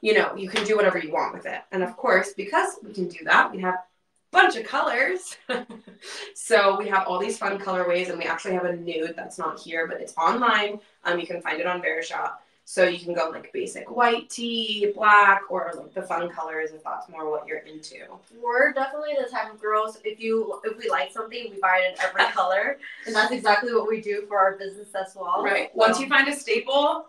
you know, you can do whatever you want with it. And of course, because we can do that, we have a bunch of colors. so we have all these fun colorways, and we actually have a nude that's not here, but it's online. Um, you can find it on Verishop. So you can go like basic white tee, black, or like the fun colors if that's more what you're into. We're definitely the type of girls. If you if we like something, we buy it in every color, and that's exactly what we do for our business as well. Right. Once you find a staple,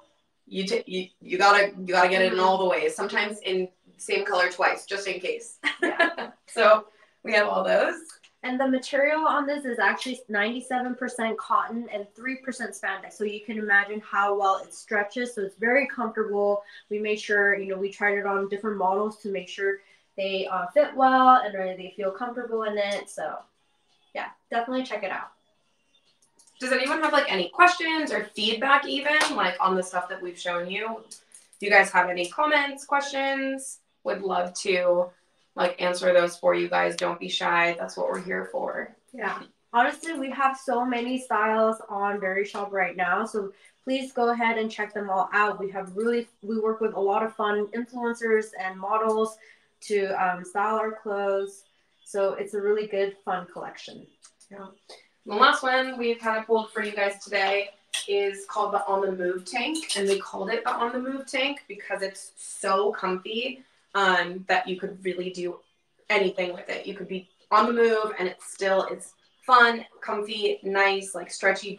you t- you you gotta you gotta get it in all the ways. Sometimes in same color twice, just in case. Yeah. so we have all those. And the material on this is actually 97% cotton and 3% spandex. So you can imagine how well it stretches. So it's very comfortable. We made sure, you know, we tried it on different models to make sure they uh, fit well and they feel comfortable in it. So yeah, definitely check it out. Does anyone have like any questions or feedback even like on the stuff that we've shown you? Do you guys have any comments, questions? Would love to like answer those for you guys. Don't be shy. That's what we're here for. Yeah. Honestly, we have so many styles on Verishop right now. So please go ahead and check them all out. We have really, we work with a lot of fun influencers and models to um, style our clothes. So it's a really good, fun collection. Yeah. The last one we've kind of pulled for you guys today is called the On the Move tank. And we called it the On the Move tank because it's so comfy um, that you could really do anything with it. You could be on the move and it still is fun, comfy, nice, like stretchy,